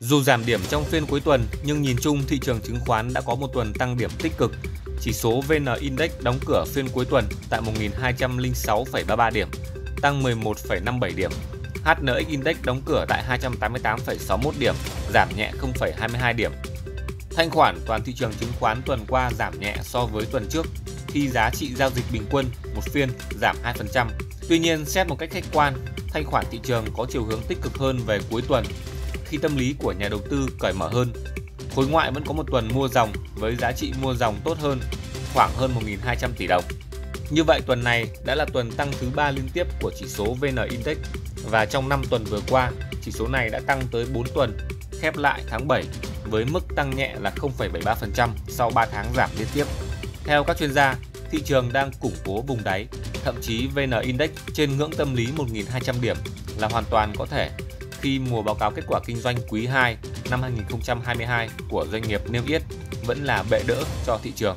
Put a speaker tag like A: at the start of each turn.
A: Dù giảm điểm trong phiên cuối tuần, nhưng nhìn chung thị trường chứng khoán đã có một tuần tăng điểm tích cực. Chỉ số VN Index đóng cửa phiên cuối tuần tại 1.206,33 điểm, tăng 11,57 điểm. HNX Index đóng cửa tại 288,61 điểm, giảm nhẹ 0,22 điểm. Thanh khoản toàn thị trường chứng khoán tuần qua giảm nhẹ so với tuần trước khi giá trị giao dịch bình quân một phiên giảm 2%. Tuy nhiên, xét một cách khách quan, thanh khoản thị trường có chiều hướng tích cực hơn về cuối tuần khi tâm lý của nhà đầu tư cởi mở hơn. Khối ngoại vẫn có một tuần mua dòng với giá trị mua dòng tốt hơn, khoảng hơn 1.200 tỷ đồng. Như vậy tuần này đã là tuần tăng thứ ba liên tiếp của chỉ số VN Index và trong 5 tuần vừa qua, chỉ số này đã tăng tới 4 tuần, khép lại tháng 7 với mức tăng nhẹ là 0,73% sau 3 tháng giảm liên tiếp. Theo các chuyên gia, thị trường đang củng cố vùng đáy, thậm chí VN Index trên ngưỡng tâm lý 1.200 điểm là hoàn toàn có thể khi mùa báo cáo kết quả kinh doanh quý 2 năm 2022 của doanh nghiệp niêm yết vẫn là bệ đỡ cho thị trường.